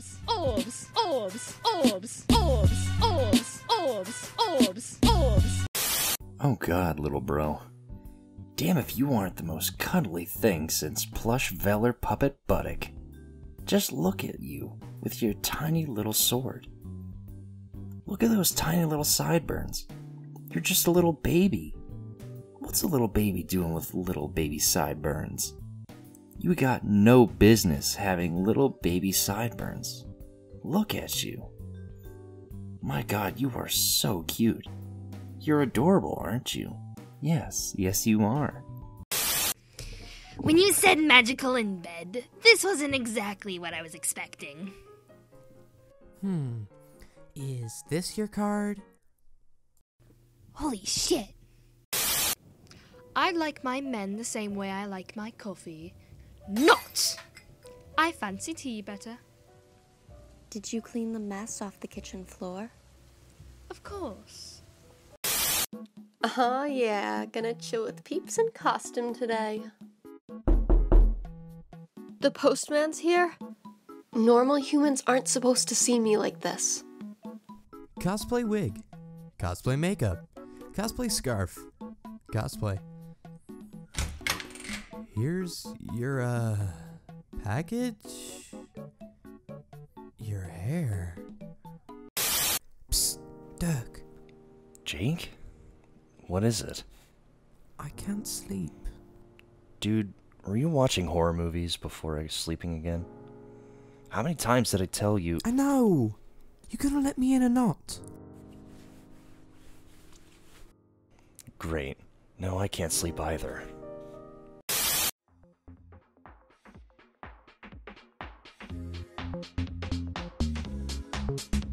orbs, orbs, orbs, orbs, orbs, orbs, orbs, orbs, orbs. Oh god, little bro. Damn if you aren't the most cuddly thing since plush Veller puppet Buttock. Just look at you with your tiny little sword. Look at those tiny little sideburns. You're just a little baby. What's a little baby doing with little baby sideburns? You got no business having little baby sideburns. Look at you. My god, you are so cute. You're adorable, aren't you? Yes, yes, you are. When you said magical in bed, this wasn't exactly what I was expecting. Hmm. Is this your card? Holy shit. I like my men the same way I like my coffee. Not! I fancy tea better. Did you clean the mess off the kitchen floor? Of course. Oh, yeah, gonna chill with peeps in costume today. The postman's here? Normal humans aren't supposed to see me like this. Cosplay wig. Cosplay makeup. Cosplay scarf. Cosplay. Here's your, uh, package? Your hair. Psst, Dirk. Jake? What is it? I can't sleep. Dude, were you watching horror movies before I was sleeping again? How many times did I tell you? I know! You gonna let me in or not? Great. No, I can't sleep either. Bye.